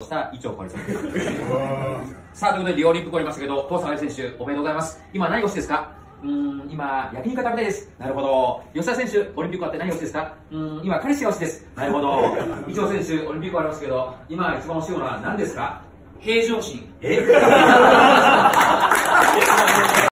した以上これさあ、ということで、リオオリンピック終わりましたけど、父さん選手、おめでとうございます。今、何をしてですか？うん、今、焼肉が食べたいです。なるほど。吉田選手、オリンピック終わって何をしてですか？うん、今、彼氏が欲しいです。なるほど。伊調選手、オリンピック終わりますけど、今、一番欲しいものは何ですか？平常心。え？